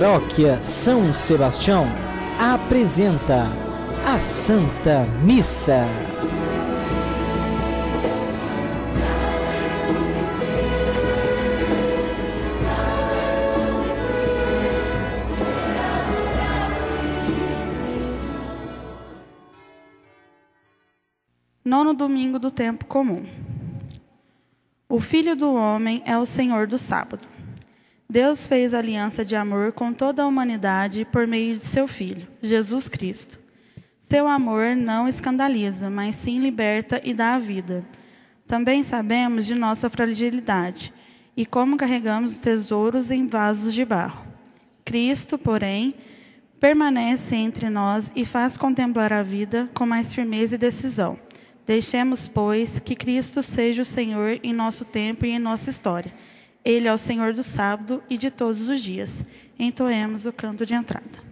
Paróquia São Sebastião apresenta a Santa Missa. Nono domingo do tempo comum. O Filho do Homem é o Senhor do sábado. Deus fez aliança de amor com toda a humanidade por meio de seu Filho, Jesus Cristo. Seu amor não escandaliza, mas sim liberta e dá a vida. Também sabemos de nossa fragilidade e como carregamos tesouros em vasos de barro. Cristo, porém, permanece entre nós e faz contemplar a vida com mais firmeza e decisão. Deixemos, pois, que Cristo seja o Senhor em nosso tempo e em nossa história. Ele é o Senhor do sábado e de todos os dias. Entoemos o canto de entrada.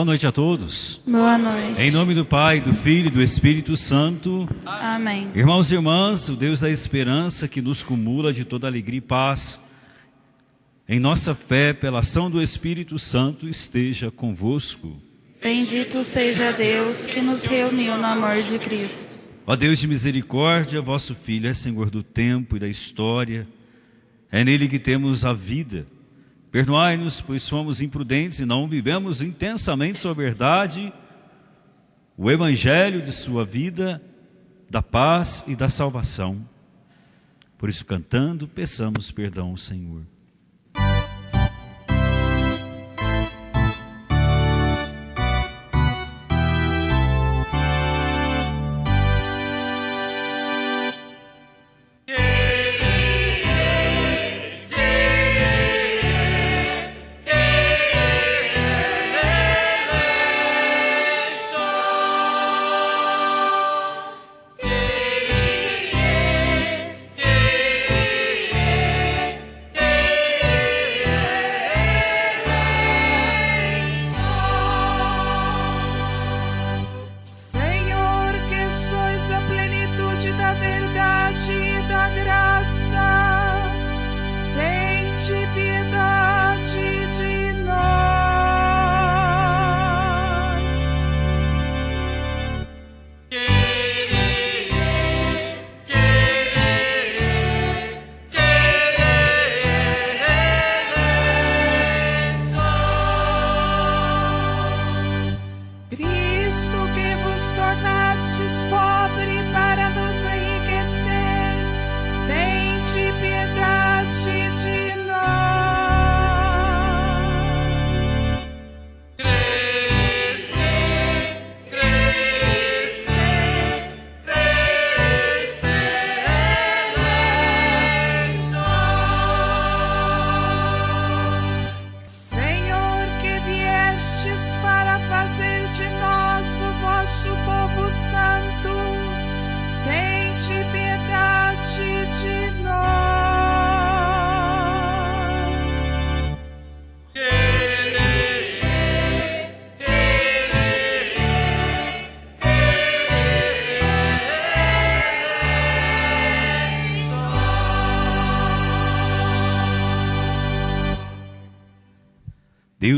Boa noite a todos. Boa noite. Em nome do Pai, do Filho e do Espírito Santo. Amém. Irmãos e irmãs, o Deus da esperança que nos cumula de toda alegria e paz, em nossa fé, pela ação do Espírito Santo, esteja convosco. Bendito seja Deus que nos reuniu no amor de Cristo. Ó Deus de misericórdia, vosso Filho é Senhor do tempo e da história. É nele que temos a vida. Perdoai-nos, pois somos imprudentes e não vivemos intensamente sua verdade, o evangelho de sua vida, da paz e da salvação. Por isso, cantando, peçamos perdão ao Senhor.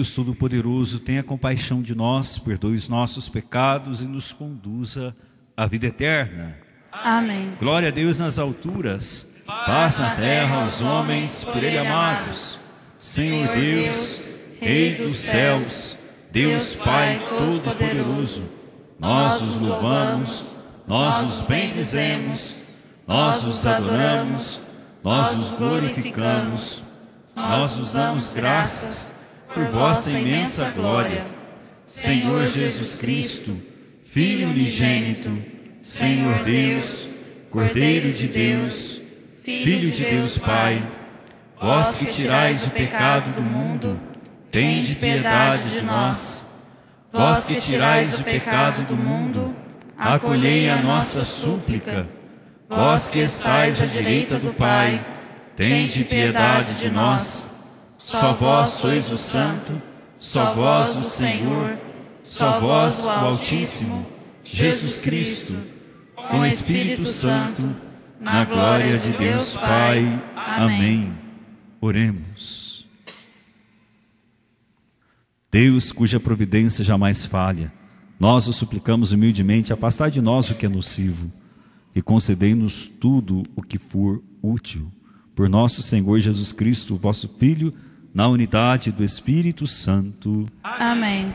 Deus Todo-Poderoso, tenha compaixão de nós, perdoe os nossos pecados e nos conduza à vida eterna. Amém. Glória a Deus nas alturas, paz na terra aos homens por Ele amados. Senhor Deus, Rei dos céus, Deus Pai Todo-Poderoso, nós os louvamos, nós os bendizemos, nós os adoramos, nós os glorificamos, nós os damos graças por vossa imensa glória. Senhor Jesus Cristo, Filho unigênito, Senhor Deus, Cordeiro de Deus, Filho de Deus Pai, vós que tirais o pecado do mundo, tende piedade de nós. Vós que tirais o pecado do mundo, acolhei a nossa súplica. Vós que estais à direita do Pai, tende piedade de nós. Só vós sois o Santo, só vós o Senhor, só vós o Altíssimo, Jesus Cristo, com o Espírito Santo, na glória de Deus Pai. Amém. Oremos. Deus, cuja providência jamais falha, nós o suplicamos humildemente, afastar de nós o que é nocivo e concedei-nos tudo o que for útil. Por nosso Senhor Jesus Cristo, vosso Filho, na unidade do Espírito Santo. Amém.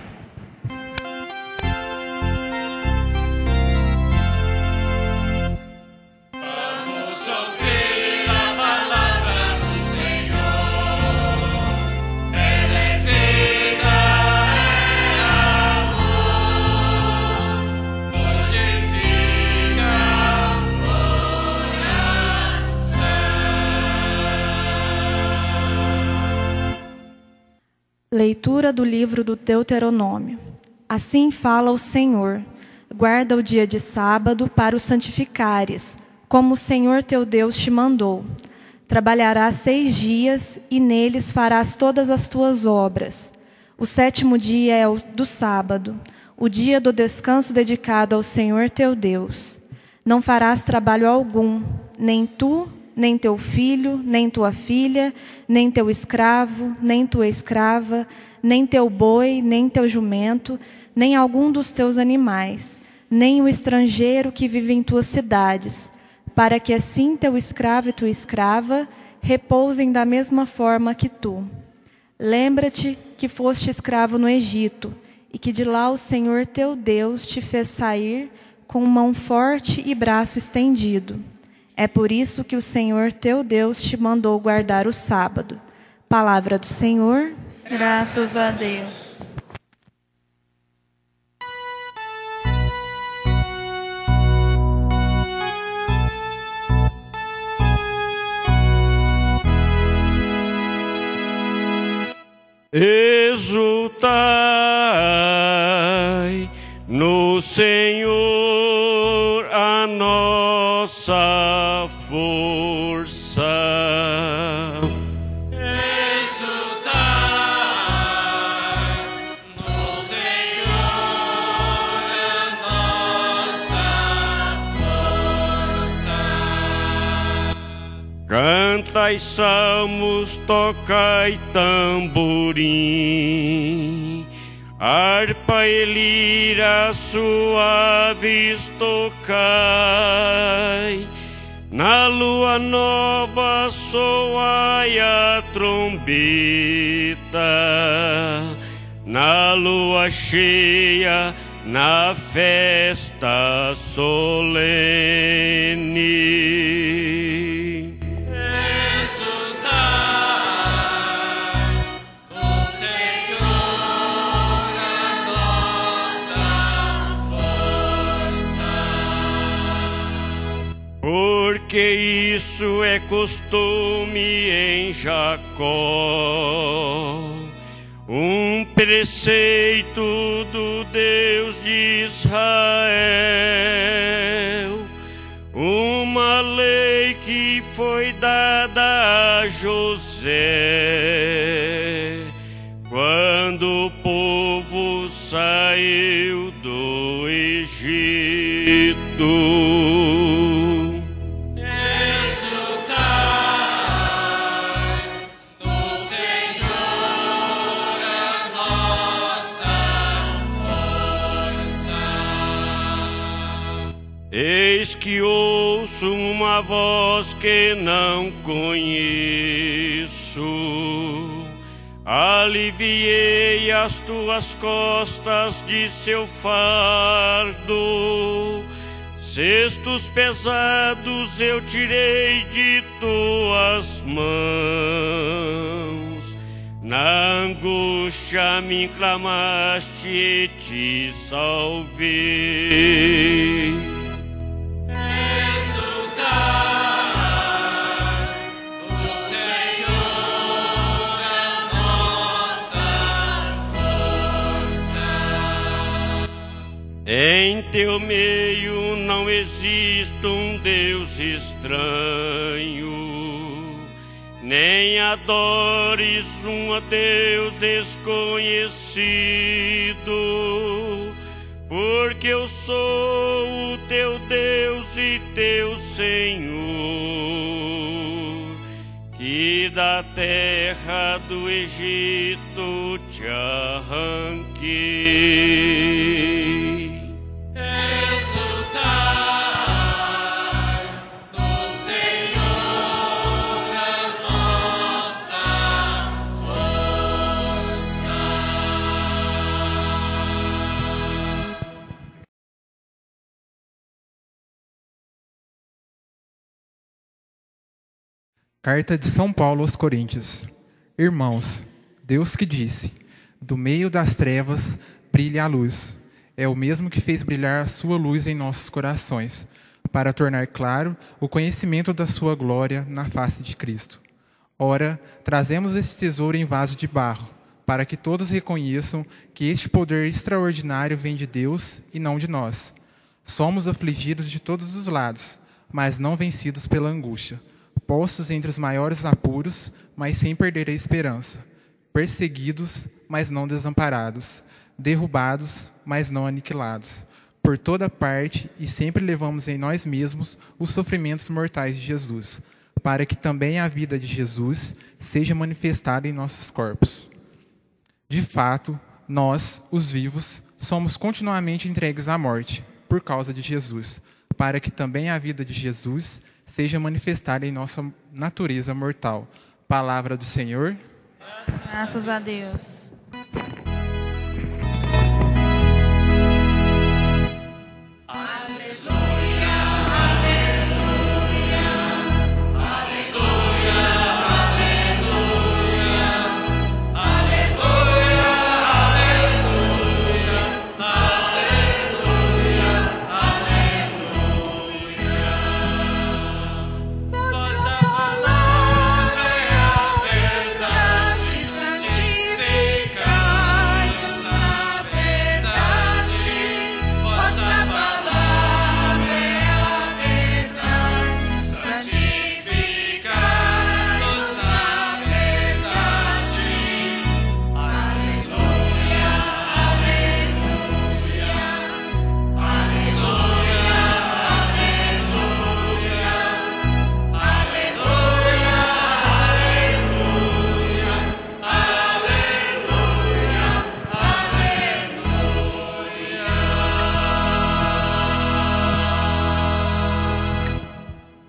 Leitura do livro do Deuteronômio. Assim fala o Senhor: guarda o dia de sábado para o santificares, como o Senhor teu Deus te mandou. Trabalharás seis dias e neles farás todas as tuas obras. O sétimo dia é o do sábado, o dia do descanso dedicado ao Senhor teu Deus. Não farás trabalho algum, nem tu, nem teu filho, nem tua filha, nem teu escravo, nem tua escrava, nem teu boi, nem teu jumento, nem algum dos teus animais, nem o estrangeiro que vive em tuas cidades, para que assim teu escravo e tua escrava repousem da mesma forma que tu. Lembra-te que foste escravo no Egito, e que de lá o Senhor teu Deus te fez sair com mão forte e braço estendido. É por isso que o Senhor teu Deus te mandou guardar o sábado. Palavra do Senhor. Graças a Deus. Exultai no Senhor a nossa nossa força. Cantai salmos, tocai tamborim, harpa e lira suaves tocai. Na lua nova soai a trombeta, na lua cheia, na festa solene. Costume em Jacó, um preceito do Deus de Israel, uma lei que foi dada a José, quando o povo saiu uma voz que não conheço. Aliviei as tuas costas de seu fardo. Cestos pesados eu tirei de tuas mãos. Na angústia me clamaste e te salvei. Em teu meio não existe um Deus estranho, nem adores um Deus desconhecido, porque eu sou o teu Deus e teu Senhor, que da terra do Egito te arranquei. Carta de São Paulo aos Coríntios. Irmãos, Deus que disse: Do meio das trevas brilha a luz. É o mesmo que fez brilhar a sua luz em nossos corações, para tornar claro o conhecimento da sua glória na face de Cristo. Ora, trazemos esse tesouro em vaso de barro, para que todos reconheçam que este poder extraordinário vem de Deus e não de nós. Somos afligidos de todos os lados, mas não vencidos pela angústia postos entre os maiores apuros, mas sem perder a esperança, perseguidos, mas não desamparados, derrubados, mas não aniquilados, por toda parte e sempre levamos em nós mesmos os sofrimentos mortais de Jesus, para que também a vida de Jesus seja manifestada em nossos corpos. De fato, nós, os vivos, somos continuamente entregues à morte, por causa de Jesus, para que também a vida de Jesus seja manifestada em nossa natureza mortal. Palavra do Senhor. Graças a Deus.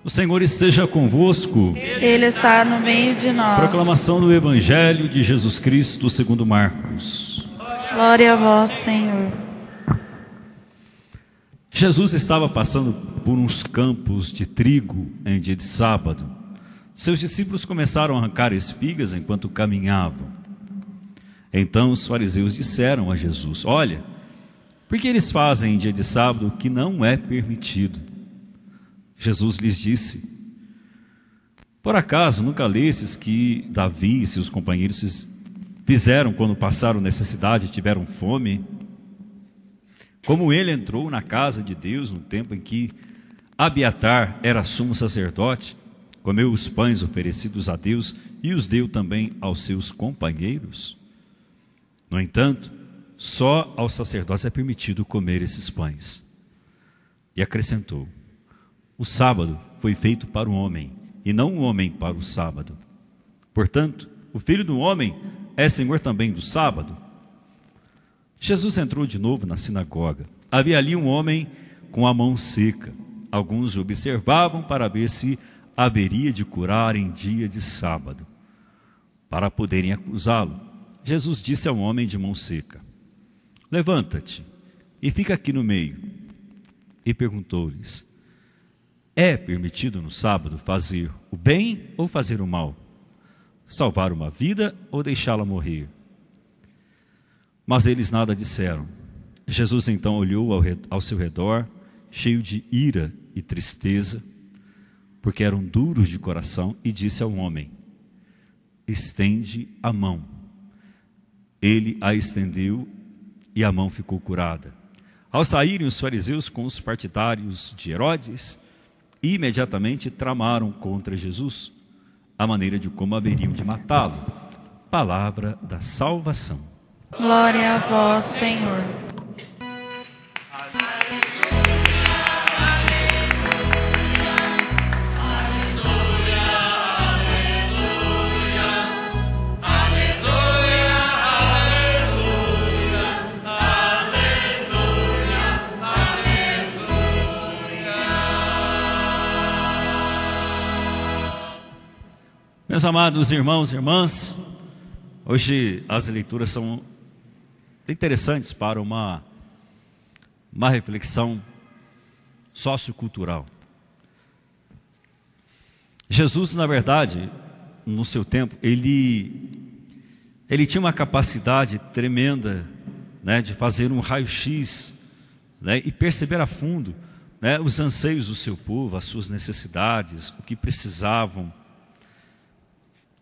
O Senhor esteja convosco. Ele está no meio de nós. Proclamação do Evangelho de Jesus Cristo segundo Marcos. Glória a vós, Senhor. Jesus estava passando por uns campos de trigo em dia de sábado. Seus discípulos começaram a arrancar espigas enquanto caminhavam. Então os fariseus disseram a Jesus: Olha, por que eles fazem em dia de sábado o que não é permitido? Jesus lhes disse: Por acaso nunca lestes que Davi e seus companheiros fizeram quando passaram necessidade e tiveram fome? Como ele entrou na casa de Deus no tempo em que Abiatar era sumo sacerdote, comeu os pães oferecidos a Deus e os deu também aos seus companheiros? No entanto, só aos sacerdotes é permitido comer esses pães. E acrescentou: O sábado foi feito para o homem, e não o homem para o sábado. Portanto, o filho do homem é senhor também do sábado. Jesus entrou de novo na sinagoga. Havia ali um homem com a mão seca. alguns observavam para ver se haveria de curar em dia de sábado, para poderem acusá-lo. Jesus disse ao homem de mão seca: Levanta-te e fica aqui no meio. E perguntou-lhes: É permitido no sábado fazer o bem ou fazer o mal? Salvar uma vida ou deixá-la morrer? Mas eles nada disseram. Jesus então olhou ao, ao seu redor, cheio de ira e tristeza, porque eram duros de coração, e disse ao homem: Estende a mão. Ele a estendeu e a mão ficou curada. Ao saírem os fariseus com os partidários de Herodes, imediatamente tramaram contra Jesus a maneira de como haveriam de matá-lo. Palavra da salvação. Glória a vós, Senhor. Meus amados irmãos e irmãs, hoje as leituras são interessantes para uma, uma reflexão sociocultural. Jesus, na verdade, no seu tempo, ele, ele tinha uma capacidade tremenda né, de fazer um raio-x né, e perceber a fundo né, os anseios do seu povo, as suas necessidades, o que precisavam.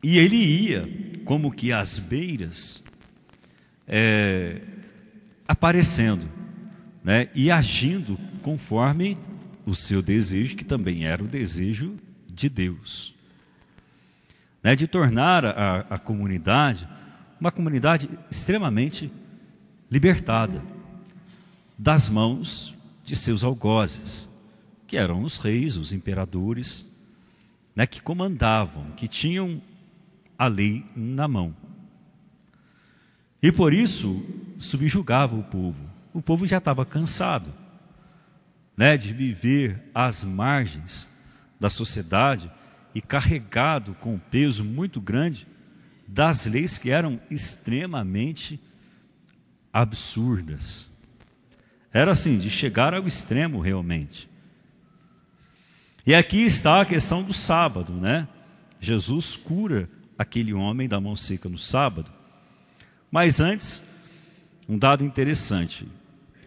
E ele ia, como que às beiras, é, aparecendo né, e agindo conforme o seu desejo, que também era o desejo de Deus. Né, de tornar a, a comunidade uma comunidade extremamente libertada das mãos de seus algozes, que eram os reis, os imperadores, né, que comandavam, que tinham a lei na mão. E por isso subjugava o povo. O povo já estava cansado né, de viver às margens da sociedade e carregado com um peso muito grande das leis que eram extremamente absurdas. Era assim, de chegar ao extremo realmente. E aqui está a questão do sábado, né? Jesus cura aquele homem da mão seca no sábado. Mas antes, um dado interessante.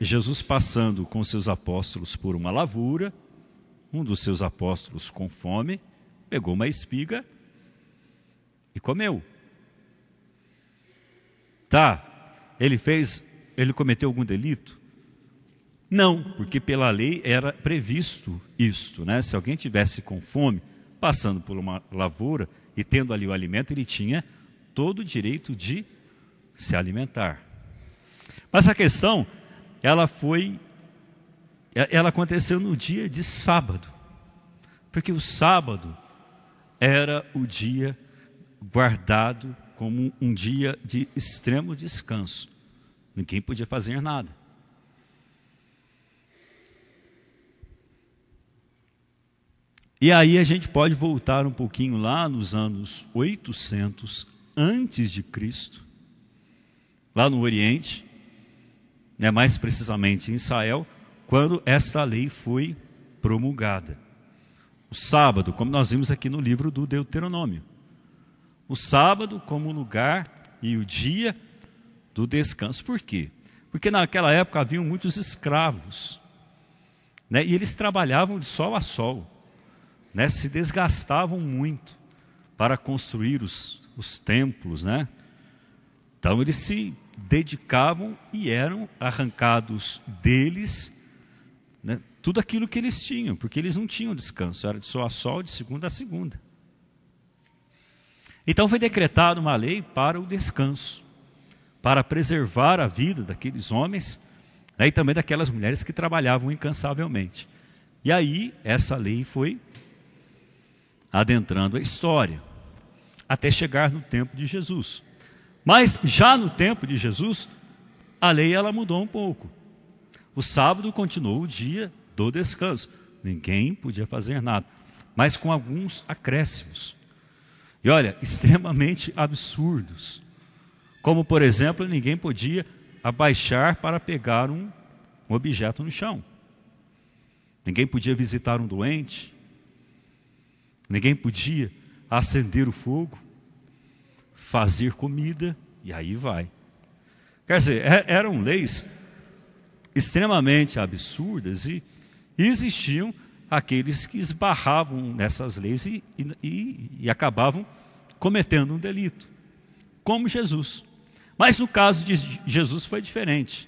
Jesus passando com seus apóstolos por uma lavura, um dos seus apóstolos com fome, pegou uma espiga e comeu. Tá, ele fez, ele cometeu algum delito? Não, porque pela lei era previsto isto, né? Se alguém tivesse com fome, passando por uma lavoura e tendo ali o alimento, ele tinha todo o direito de se alimentar. Mas a questão, ela foi, ela aconteceu no dia de sábado, porque o sábado era o dia guardado como um dia de extremo descanso. Ninguém podia fazer nada. E aí a gente pode voltar um pouquinho lá nos anos 800 antes de Cristo, lá no Oriente, né, mais precisamente em Israel, quando esta lei foi promulgada. O sábado, como nós vimos aqui no livro do Deuteronômio. O sábado como lugar e o dia do descanso. Por quê? Porque naquela época haviam muitos escravos. Né, e eles trabalhavam de sol a sol. Né, se desgastavam muito para construir os, os templos. Né? Então eles se dedicavam e eram arrancados deles né, tudo aquilo que eles tinham, porque eles não tinham descanso, era de sol a sol, de segunda a segunda. Então foi decretada uma lei para o descanso, para preservar a vida daqueles homens né, e também daquelas mulheres que trabalhavam incansavelmente. E aí essa lei foi adentrando a história, até chegar no tempo de Jesus. Mas já no tempo de Jesus, a lei ela mudou um pouco. O sábado continuou o dia do descanso. Ninguém podia fazer nada, mas com alguns acréscimos. E olha, extremamente absurdos. Como, por exemplo, ninguém podia abaixar para pegar um, um objeto no chão. Ninguém podia visitar um doente. Ninguém podia acender o fogo, fazer comida, e aí vai. Quer dizer, é- eram leis extremamente absurdas e existiam aqueles que esbarravam nessas leis e, e- e- acabavam cometendo um delito, como Jesus. Mas no caso de Jesus foi diferente.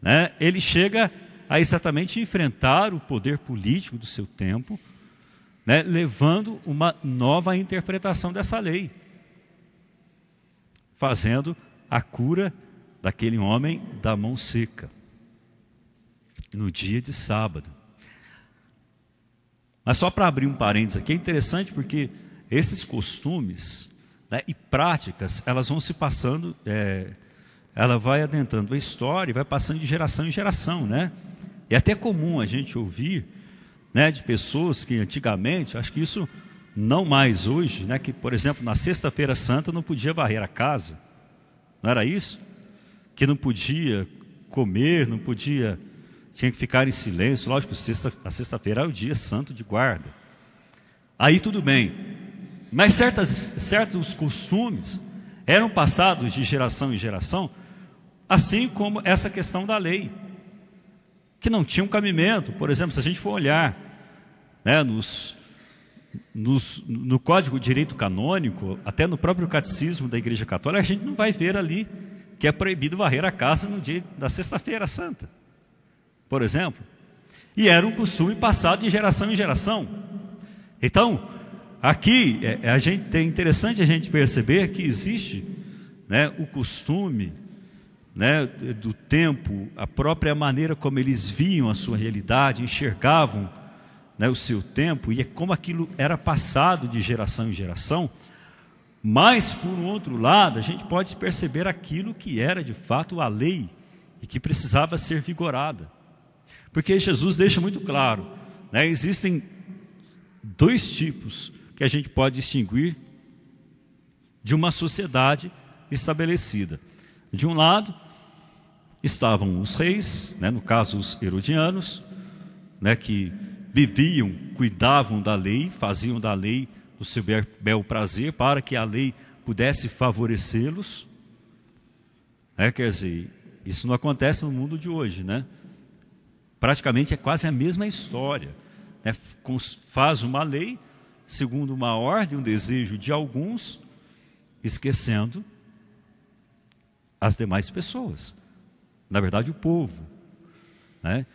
né? Ele chega a exatamente enfrentar o poder político do seu tempo, né? levando uma nova interpretação dessa lei, fazendo a cura daquele homem da mão seca, no dia de sábado. Mas só para abrir um parênteses aqui, é interessante porque esses costumes né, e práticas, elas vão se passando, é, ela vai adentrando a história e vai passando de geração em geração, né? É até comum a gente ouvir, né, de pessoas que antigamente, acho que isso não mais hoje, né, que por exemplo na sexta-feira santa não podia varrer a casa, não era isso? Que não podia comer, não podia, tinha que ficar em silêncio. Lógico, sexta, a sexta-feira é o dia santo de guarda. Aí tudo bem, mas certas, certos costumes eram passados de geração em geração, assim como essa questão da lei, que não tinha um cabimento. Por exemplo, se a gente for olhar né, nos, nos, no Código de Direito Canônico, até no próprio Catecismo da Igreja Católica, a gente não vai ver ali que é proibido varrer a casa no dia da Sexta-feira Santa, por exemplo. E era um costume passado de geração em geração. Então, aqui é, a gente, é interessante a gente perceber que existe né, o costume né, do tempo, a própria maneira como eles viam a sua realidade, enxergavam né, o seu tempo, e é como aquilo era passado de geração em geração. Mas, por um outro lado, a gente pode perceber aquilo que era de fato a lei e que precisava ser vigorada. Porque Jesus deixa muito claro: né, existem dois tipos que a gente pode distinguir de uma sociedade estabelecida. De um lado, estavam os reis, né, no caso os herodianos, né, que viviam, cuidavam da lei, faziam da lei o seu bel prazer para que a lei pudesse favorecê-los. É, quer dizer, isso não acontece no mundo de hoje, né? Praticamente é quase a mesma história. Né? Faz uma lei segundo uma ordem, um desejo de alguns, esquecendo as demais pessoas. Na verdade, o povo. Né?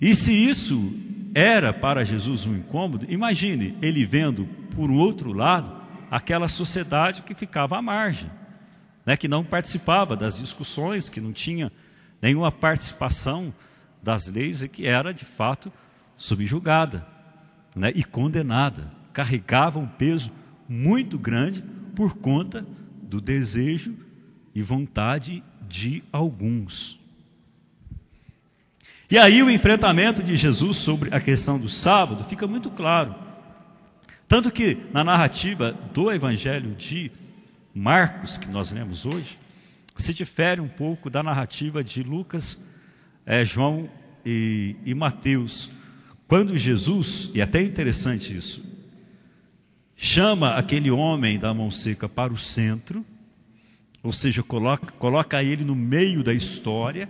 E se isso era para Jesus um incômodo, imagine ele vendo por outro lado aquela sociedade que ficava à margem, né, que não participava das discussões, que não tinha nenhuma participação das leis e que era de fato subjugada né, e condenada, carregava um peso muito grande por conta do desejo e vontade de alguns. E aí o enfrentamento de Jesus sobre a questão do sábado fica muito claro. Tanto que na narrativa do Evangelho de Marcos, que nós lemos hoje, se difere um pouco da narrativa de Lucas, é, João e, e Mateus. Quando Jesus, e até é interessante isso, chama aquele homem da mão seca para o centro, ou seja, coloca, coloca ele no meio da história,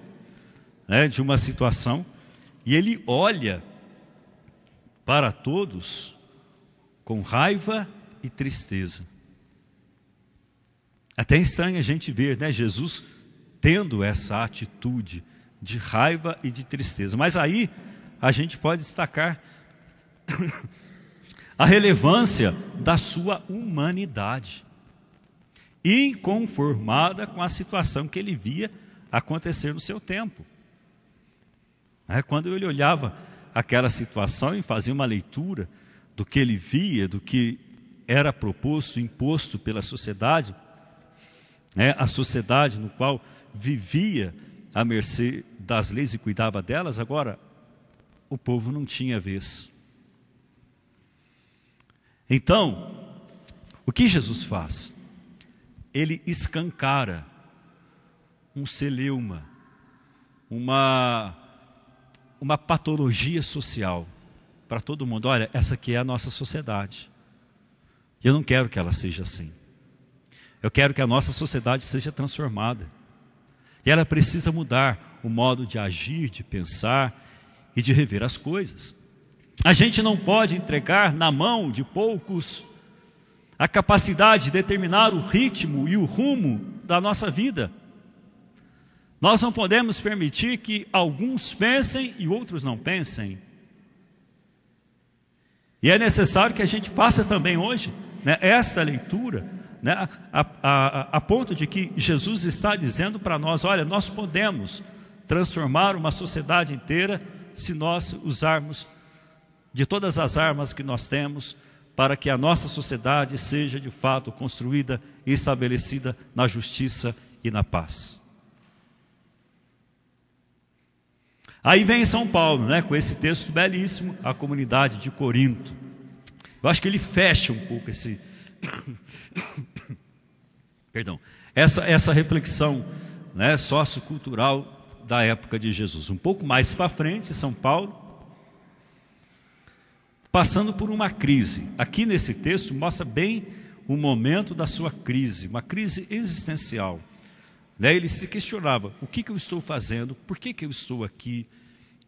né, de uma situação, e ele olha para todos com raiva e tristeza. Até é estranho a gente ver né, Jesus tendo essa atitude de raiva e de tristeza. Mas aí a gente pode destacar a relevância da sua humanidade, inconformada com a situação que ele via acontecer no seu tempo. É, quando ele olhava aquela situação e fazia uma leitura do que ele via, do que era proposto, imposto pela sociedade, né, a sociedade no qual vivia à mercê das leis e cuidava delas, agora, o povo não tinha vez. Então, o que Jesus faz? Ele escancara um celeuma, uma, uma patologia social para todo mundo. Olha, essa aqui é a nossa sociedade. E eu não quero que ela seja assim. Eu quero que a nossa sociedade seja transformada. E ela precisa mudar o modo de agir, de pensar e de rever as coisas. A gente não pode entregar na mão de poucos a capacidade de determinar o ritmo e o rumo da nossa vida. Nós não podemos permitir que alguns pensem e outros não pensem. E é necessário que a gente faça também hoje né, esta leitura, né, a, a, a ponto de que Jesus está dizendo para nós: olha, nós podemos transformar uma sociedade inteira se nós usarmos de todas as armas que nós temos para que a nossa sociedade seja de fato construída e estabelecida na justiça e na paz. Aí vem São Paulo, né, com esse texto belíssimo, a comunidade de Corinto. Eu acho que ele fecha um pouco esse perdão, essa essa reflexão, né, sociocultural da época de Jesus. Um pouco mais para frente, São Paulo passando por uma crise. Aqui nesse texto mostra bem o momento da sua crise, uma crise existencial. Né? Ele se questionava: o que, que eu estou fazendo? Por que, que eu estou aqui?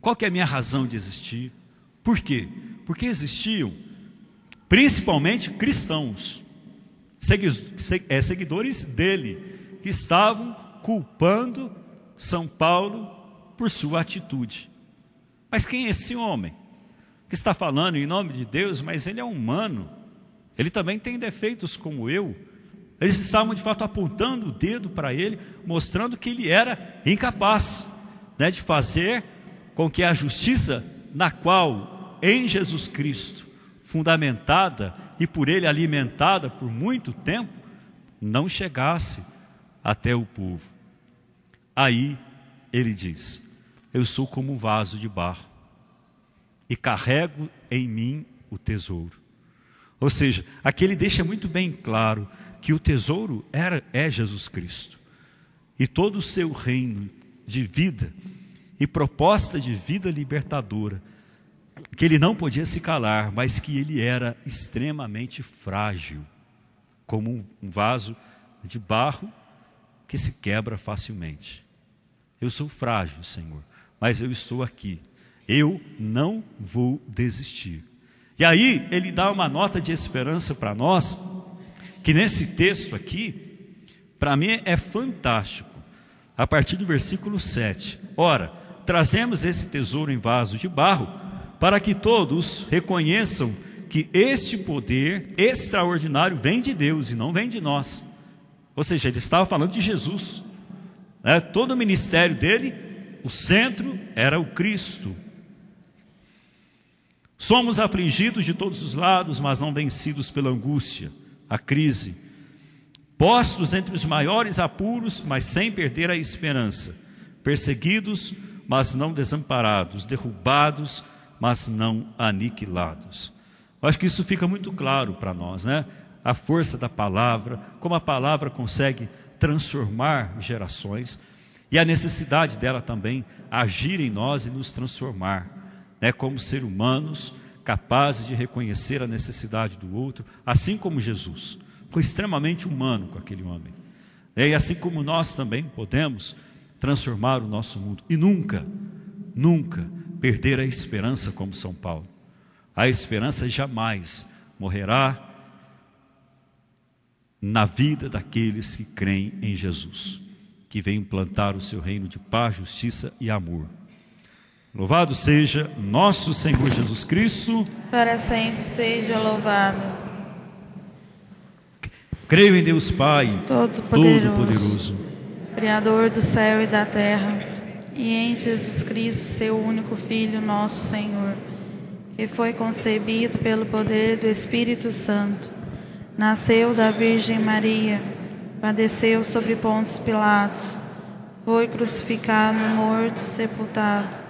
Qual que é a minha razão de existir? Por quê? Porque existiam, principalmente cristãos, é, seguidores dele, que estavam culpando São Paulo por sua atitude. Mas quem é esse homem? Que está falando em nome de Deus, mas ele é humano. Ele também tem defeitos como eu. Eles estavam de fato apontando o dedo para ele, mostrando que ele era incapaz né, de fazer com que a justiça na qual em Jesus Cristo, fundamentada e por ele alimentada por muito tempo, não chegasse até o povo. Aí ele diz: Eu sou como um vaso de barro e carrego em mim o tesouro. Ou seja, aqui ele deixa muito bem claro que o tesouro era, é Jesus Cristo. E todo o seu reino de vida e proposta de vida libertadora, que ele não podia se calar, mas que ele era extremamente frágil, como um vaso de barro que se quebra facilmente. Eu sou frágil, Senhor, mas eu estou aqui. Eu não vou desistir. E aí ele dá uma nota de esperança para nós, que nesse texto aqui, para mim é fantástico. A partir do versículo 7. Ora, trazemos esse tesouro em vaso de barro, para que todos reconheçam que este poder extraordinário vem de Deus e não vem de nós. Ou seja, ele estava falando de Jesus. Né? Todo o ministério dele, o centro era o Cristo. Somos afligidos de todos os lados, mas não vencidos pela angústia, a crise. Postos entre os maiores apuros, mas sem perder a esperança. Perseguidos, mas não desamparados, derrubados, mas não aniquilados. Eu acho que isso fica muito claro para nós, né? A força da palavra, como a palavra consegue transformar gerações e a necessidade dela também agir em nós e nos transformar, né? Como ser humanos capazes de reconhecer a necessidade do outro, assim como Jesus foi extremamente humano com aquele homem. E assim como nós também podemos transformar o nosso mundo. E nunca, nunca perder a esperança como São Paulo. A esperança jamais morrerá na vida daqueles que creem em Jesus, que vem implantar o seu reino de paz, justiça e amor. Louvado seja nosso Senhor Jesus Cristo. Para sempre seja louvado. Creio em Deus Pai, Todo-Poderoso. Todo-Poderoso. Criador do céu e da terra, e em Jesus Cristo, seu único Filho, nosso Senhor, que foi concebido pelo poder do Espírito Santo, nasceu da Virgem Maria, padeceu sobre Pontos Pilatos, foi crucificado, morto, sepultado,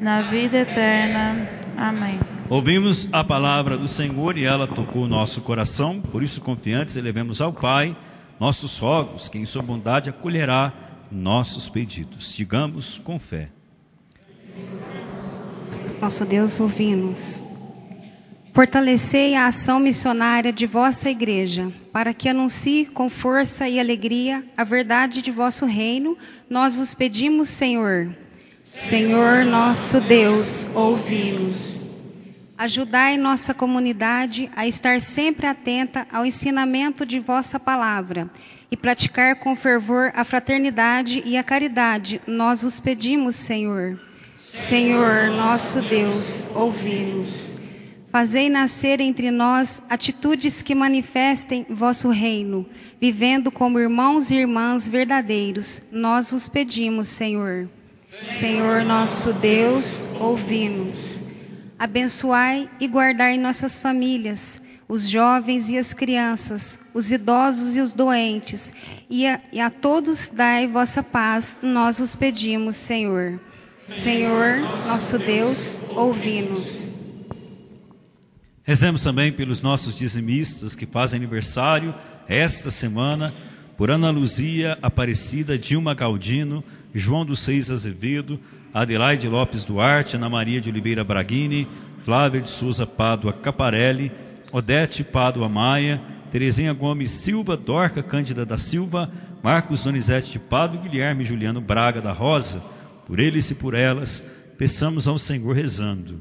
na vida eterna. Amém. Ouvimos a palavra do Senhor e ela tocou o nosso coração, por isso, confiantes, elevemos ao Pai nossos rogos, que em sua bondade acolherá nossos pedidos. Digamos com fé. Nosso Deus, ouvimos. Fortalecei a ação missionária de vossa igreja, para que anuncie com força e alegria a verdade de vosso reino. Nós vos pedimos, Senhor. Senhor nosso Deus, ouvimos. Ajudai nossa comunidade a estar sempre atenta ao ensinamento de vossa palavra e praticar com fervor a fraternidade e a caridade. Nós vos pedimos, Senhor. Senhor nosso Deus, ouvimos. Fazei nascer entre nós atitudes que manifestem vosso reino, vivendo como irmãos e irmãs verdadeiros. Nós vos pedimos, Senhor. Senhor nosso Deus, ouvimos. Abençoai e guardai nossas famílias, os jovens e as crianças, os idosos e os doentes, e a, e a todos dai vossa paz, nós os pedimos, Senhor. Senhor, nosso Deus, ouvi-nos. Rezemos também pelos nossos dizimistas que fazem aniversário esta semana, por Ana Luzia Aparecida, Dilma Galdino, João dos Seis Azevedo, Adelaide Lopes Duarte, Ana Maria de Oliveira Braghini, Flávia de Souza Pádua Caparelli, Odete Pádua Maia, Terezinha Gomes Silva, Dorca Cândida da Silva, Marcos Donizete de Pádua e Guilherme Juliano Braga da Rosa. Por eles e por elas, peçamos ao Senhor rezando.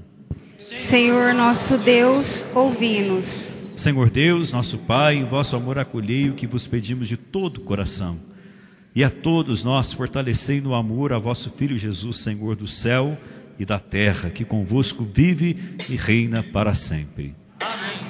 Senhor nosso Deus, ouvi-nos. Senhor Deus, nosso Pai, em vosso amor acolhei o que vos pedimos de todo o coração. E a todos nós fortalecei no amor a vosso Filho Jesus, Senhor do céu e da terra, que convosco vive e reina para sempre. Apresentamos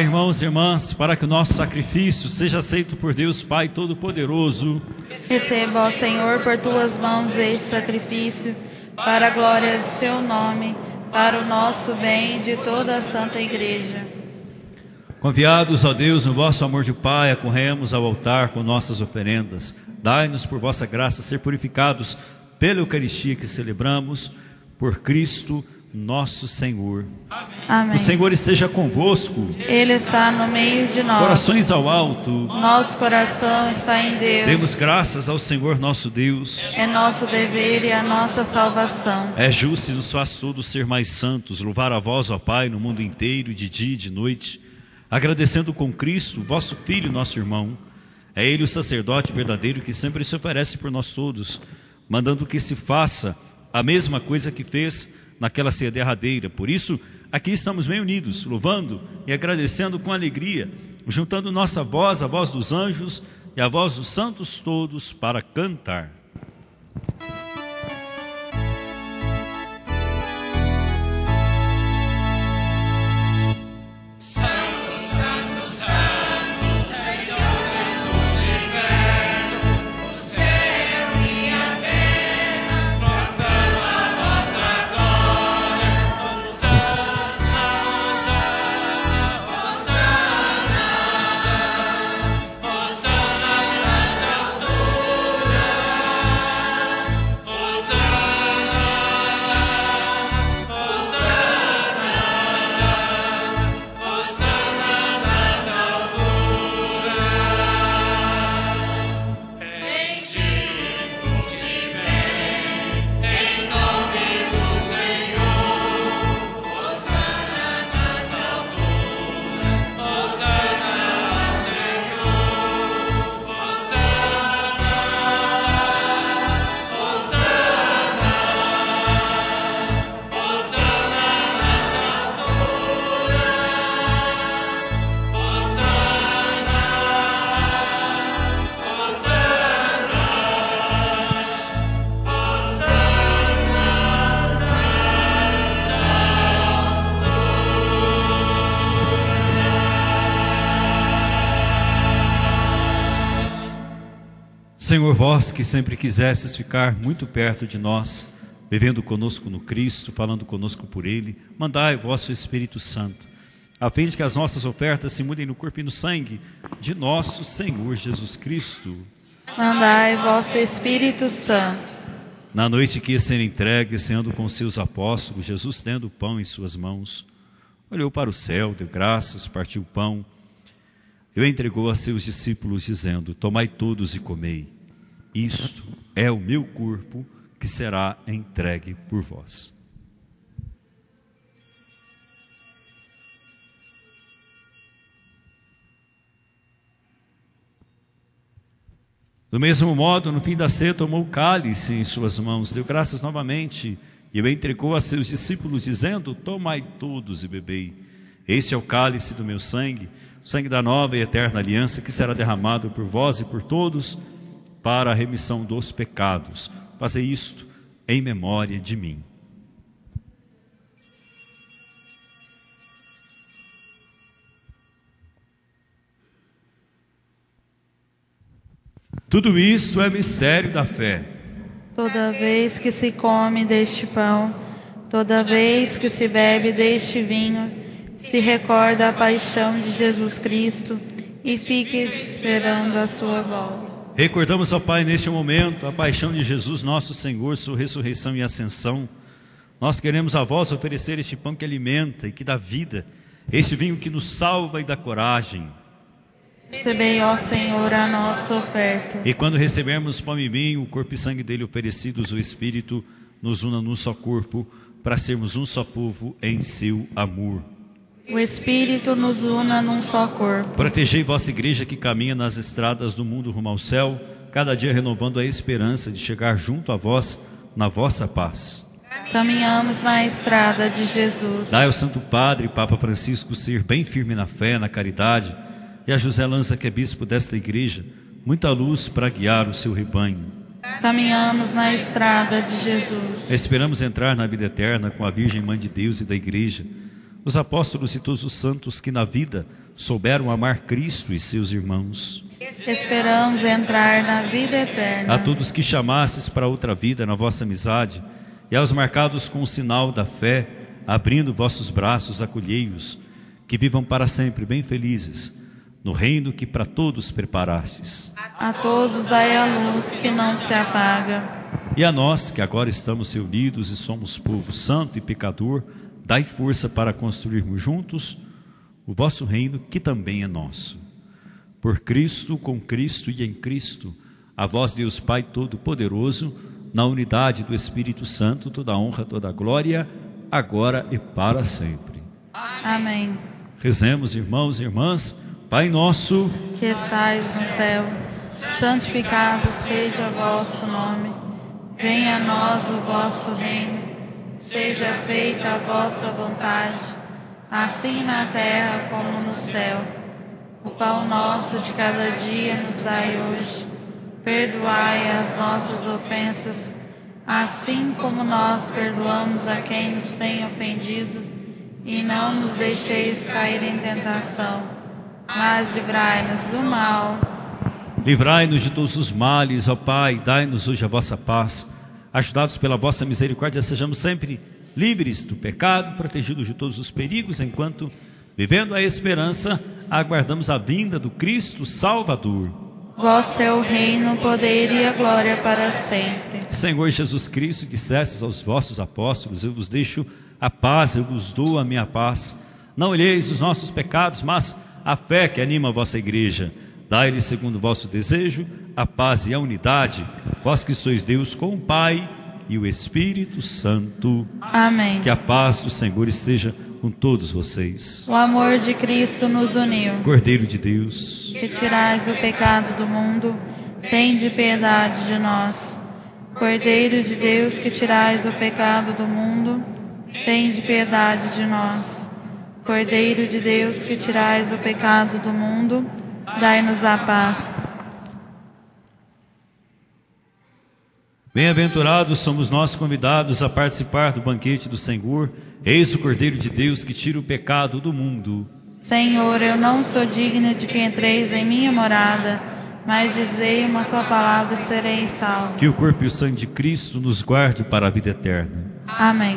Irmãos e irmãs, para que o nosso sacrifício seja aceito por Deus Pai Todo-Poderoso. Receba, ó Senhor, por tuas mãos este sacrifício, para a glória de seu nome, para o nosso bem e de toda a Santa Igreja. Confiados, ó Deus, no vosso amor de Pai, acorremos ao altar com nossas oferendas. Dai-nos, por vossa graça, ser purificados pela Eucaristia que celebramos, por Cristo, nosso Senhor. Amém. O Senhor esteja convosco. Ele está no meio de nós. Corações ao alto. Nosso coração está em Deus. Demos graças ao Senhor nosso Deus. É nosso dever e a nossa salvação. É justo e nos faz todos ser mais santos, louvar a vós, ó Pai, no mundo inteiro, de dia e de noite, agradecendo com Cristo, vosso Filho, nosso irmão. É Ele o sacerdote verdadeiro que sempre se oferece por nós todos, mandando que se faça a mesma coisa que fez naquela ceia derradeira. Por isso, aqui estamos bem unidos, louvando e agradecendo com alegria, juntando nossa voz, a voz dos anjos e a voz dos santos todos para cantar. Senhor, vós que sempre quisesses ficar muito perto de nós, vivendo conosco no Cristo, falando conosco por Ele, mandai vosso Espírito Santo, a fim de que as nossas ofertas se mudem no corpo e no sangue de nosso Senhor Jesus Cristo. Mandai vosso Espírito Santo. Na noite que ia ser entregue, sendo com seus apóstolos, Jesus tendo o pão em suas mãos, olhou para o céu, deu graças, partiu o pão, e o entregou a seus discípulos, dizendo: Tomai todos e comei. Isto é o meu corpo que será entregue por vós. Do mesmo modo, no fim da ceia, tomou o cálice em suas mãos, deu graças novamente e o entregou a seus discípulos, dizendo: Tomai todos e bebei. Este é o cálice do meu sangue, o sangue da nova e eterna aliança, que será derramado por vós e por todos para a remissão dos pecados. Fazer isto em memória de mim. Tudo isso é mistério da fé. Toda vez que se come deste pão, toda vez que se bebe deste vinho, se recorda a paixão de Jesus Cristo e fica esperando a sua volta. Recordamos, ó Pai, neste momento, a paixão de Jesus, nosso Senhor, sua ressurreição e ascensão. Nós queremos a vós oferecer este pão que alimenta e que dá vida, este vinho que nos salva e dá coragem. Recebei, ó Senhor, a nossa oferta. E quando recebermos pão e vinho, o corpo e sangue dele oferecidos, o Espírito nos una num só corpo, para sermos um só povo em seu amor. O Espírito nos una num só corpo. Protegei vossa igreja que caminha nas estradas do mundo rumo ao céu, cada dia renovando a esperança de chegar junto a vós na vossa paz. Caminhamos na estrada de Jesus. Dai ao Santo Padre, Papa Francisco, ser bem firme na fé, na caridade, e a José Lança, que é bispo desta igreja, muita luz para guiar o seu rebanho. Caminhamos na estrada de Jesus. Esperamos entrar na vida eterna com a Virgem Mãe de Deus e da Igreja, os apóstolos e todos os santos que na vida souberam amar Cristo e seus irmãos. Esperamos entrar na vida eterna. A todos que chamasses para outra vida na vossa amizade, e aos marcados com o sinal da fé, abrindo vossos braços, acolhei-os, que vivam para sempre bem felizes, no reino que para todos preparastes. A todos dai a luz que não se apaga. E a nós, que agora estamos reunidos e somos povo santo e pecador, dai força para construirmos juntos o vosso reino, que também é nosso. Por Cristo, com Cristo e em Cristo, a vós, Deus Pai Todo-Poderoso, na unidade do Espírito Santo, toda honra, toda glória, agora e para sempre. Amém. Rezemos, irmãos e irmãs, Pai nosso, que estais no céu, santificado seja o vosso nome. Venha a nós o vosso reino. Seja feita a vossa vontade, assim na terra como no céu. O pão nosso de cada dia nos dai hoje. Perdoai as nossas ofensas, assim como nós perdoamos a quem nos tem ofendido, e não nos deixeis cair em tentação, mas livrai-nos do mal. Livrai-nos de todos os males, ó Pai, dai-nos hoje a vossa paz. Ajudados pela vossa misericórdia, sejamos sempre livres do pecado, protegidos de todos os perigos, enquanto, vivendo a esperança, aguardamos a vinda do Cristo Salvador. Vosso é o reino, poder e a glória para sempre. Senhor Jesus Cristo, dissestes aos vossos apóstolos: Eu vos deixo a paz, eu vos dou a minha paz. Não olheis os nossos pecados, mas a fé que anima a vossa igreja. Dai-lhe, segundo o vosso desejo, a paz e a unidade, vós que sois Deus com o Pai e o Espírito Santo. Amém. Que a paz do Senhor esteja com todos vocês. O amor de Cristo nos uniu. Cordeiro de Deus, Que tirais o pecado do mundo, tende piedade de nós. Cordeiro de Deus, que tirais o pecado do mundo, tende piedade de nós. Cordeiro de Deus, que tirais o pecado do mundo, dai-nos a paz. Bem-aventurados somos nós convidados a participar do banquete do Senhor. Eis o Cordeiro de Deus que tira o pecado do mundo. Senhor, eu não sou digna de que entreis em minha morada, mas dizei uma só palavra e serei salvo. Que o corpo e o sangue de Cristo nos guarde para a vida eterna. Amém.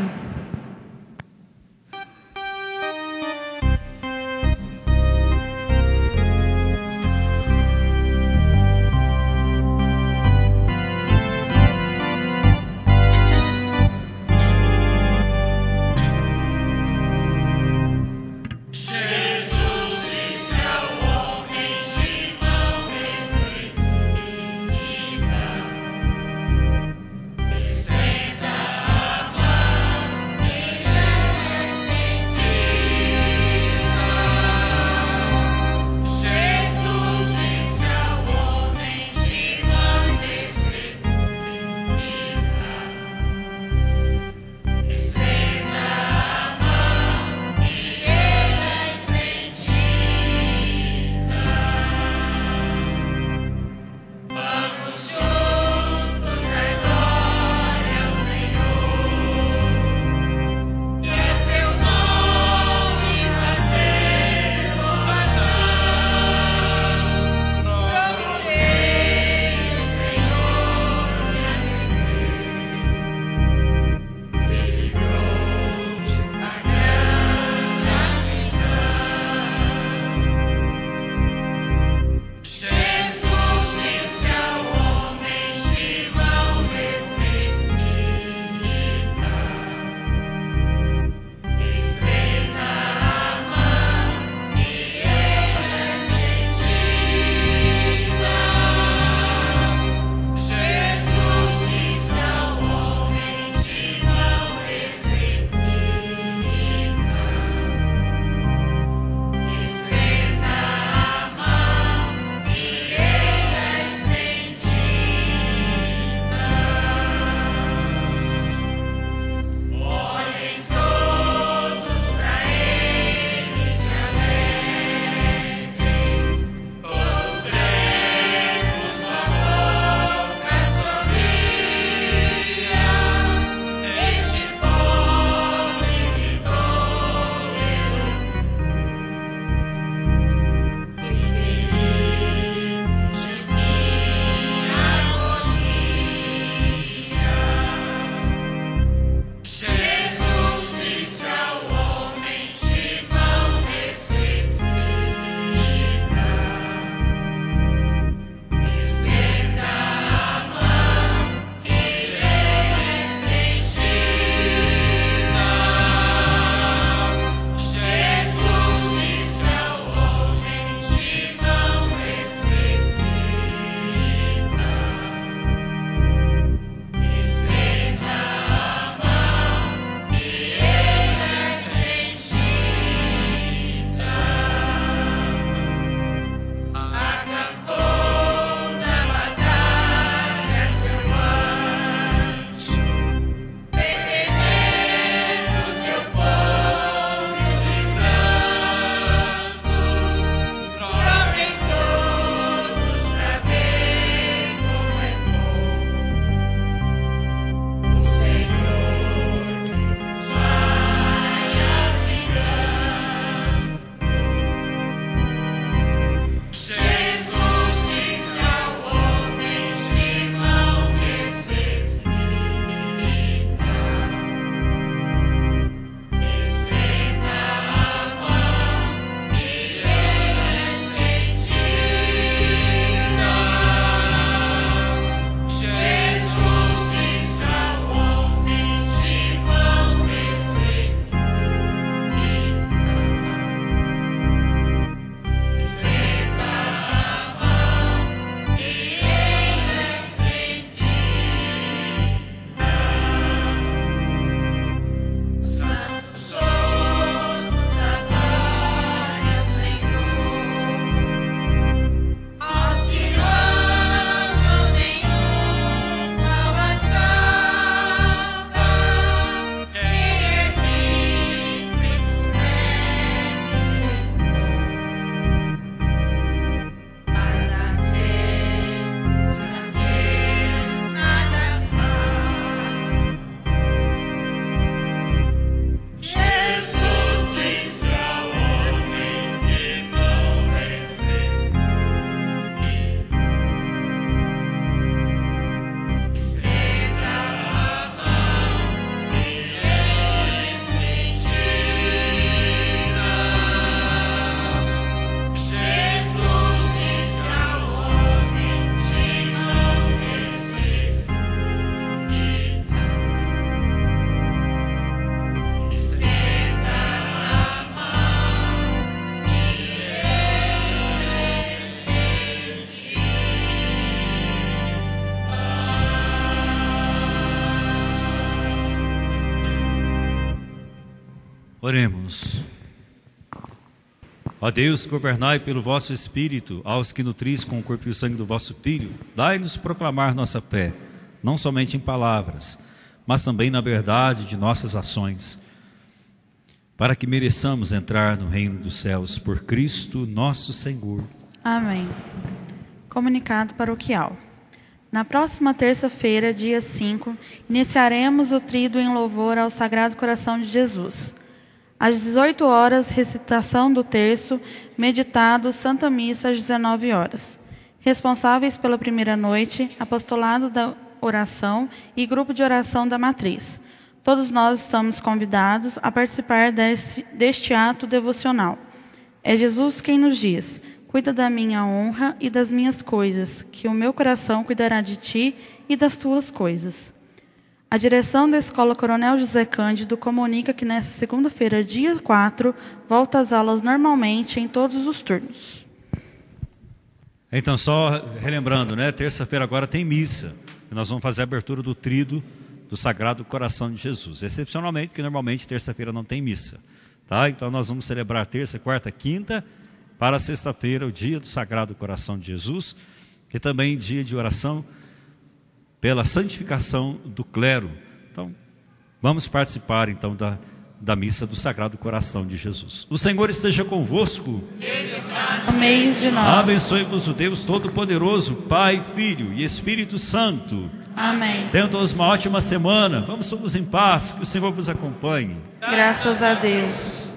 Oremos. Ó Deus, governai pelo vosso Espírito aos que nutris com o corpo e o sangue do vosso Filho, dai-nos proclamar nossa fé, não somente em palavras, mas também na verdade de nossas ações, para que mereçamos entrar no reino dos céus por Cristo nosso Senhor. Amém. Comunicado paroquial. Na próxima terça-feira, dia 5, iniciaremos o trido em louvor ao Sagrado Coração de Jesus. Às 18 horas, recitação do terço, meditado, Santa Missa às 19 horas. Responsáveis pela primeira noite, apostolado da oração e grupo de oração da matriz. Todos nós estamos convidados a participar desse, deste ato devocional. É Jesus quem nos diz: Cuida da minha honra e das minhas coisas, que o meu coração cuidará de ti e das tuas coisas. A direção da Escola Coronel José Cândido comunica que nesta segunda-feira, dia 4, volta às aulas normalmente em todos os turnos. Então, só relembrando, né? Terça-feira agora tem missa. Nós vamos fazer a abertura do trido do Sagrado Coração de Jesus. Excepcionalmente, porque normalmente terça-feira não tem missa. Tá? Então nós vamos celebrar terça, quarta, quinta, para sexta-feira, o dia do Sagrado Coração de Jesus, que também dia de oração pela santificação do clero. Então, vamos participar então da, da missa do Sagrado Coração de Jesus. O Senhor esteja convosco. No meio de nós. Abençoe-vos o Deus Todo-Poderoso, Pai, Filho e Espírito Santo. Amém. Tenham todos uma ótima semana. Vamos todos em paz. Que o Senhor vos acompanhe. Graças a Deus.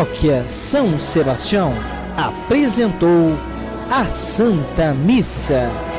Paróquia São Sebastião apresentou a Santa Missa.